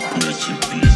so crazy, bitch.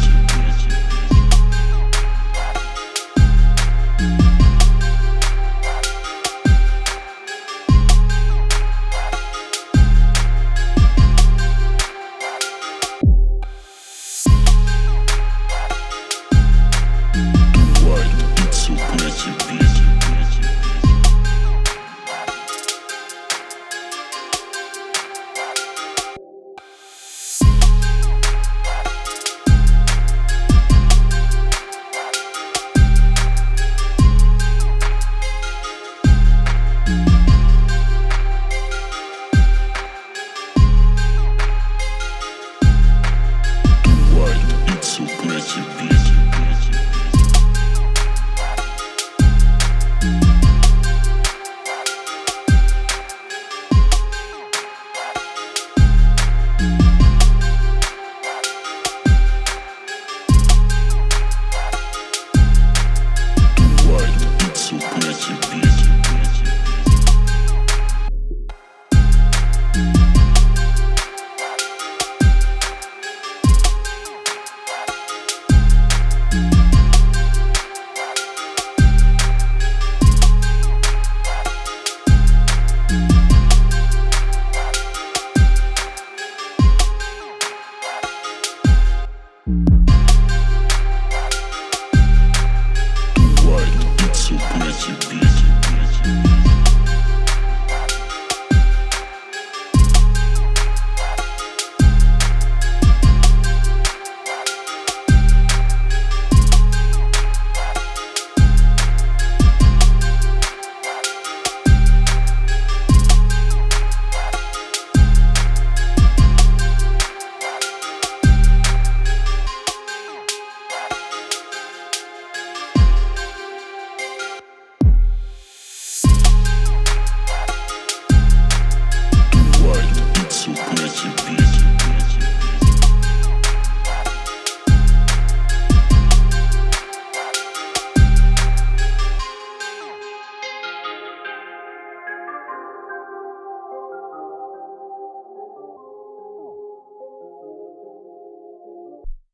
you.